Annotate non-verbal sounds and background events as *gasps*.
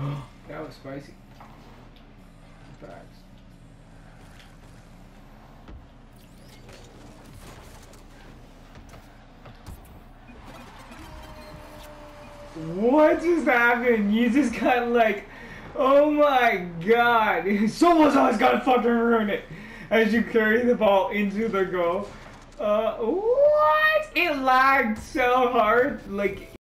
*gasps* that was spicy. Facts. What just happened? You just got like, oh my god! *laughs* Someone's always gotta fucking ruin it as you carry the ball into the goal. Uh, what? It lagged so hard, like.